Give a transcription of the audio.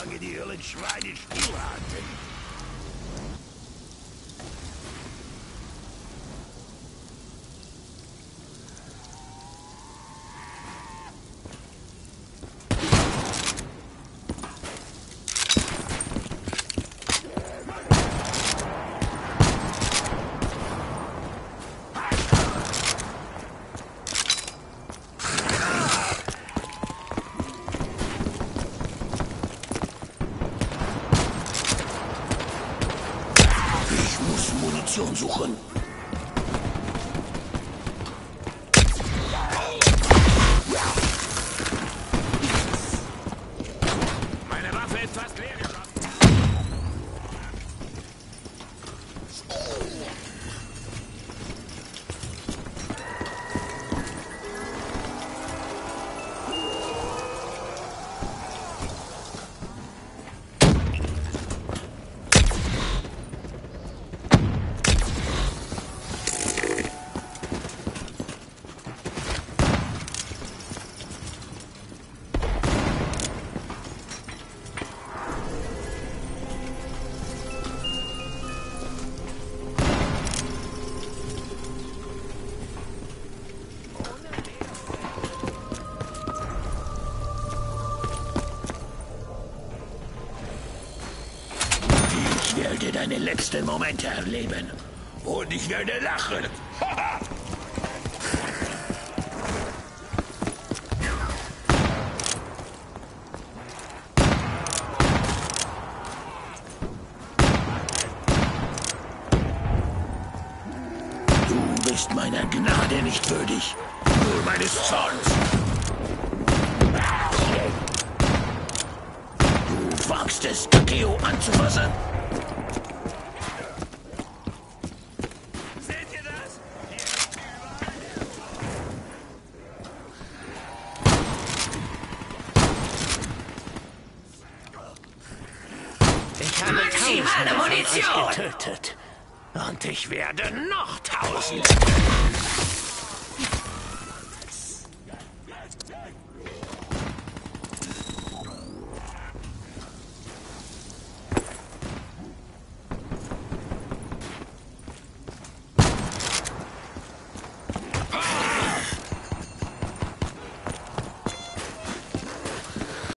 lange die Höhlenschweine stillhalten. Munition suchen. Deine letzten Momente erleben. Und ich werde lachen. Du bist meiner Gnade nicht würdig, nur meines Zorns. Du wagst es, Takeo anzufassen? Ich Maximale Munition! getötet. Und ich werde noch tausend.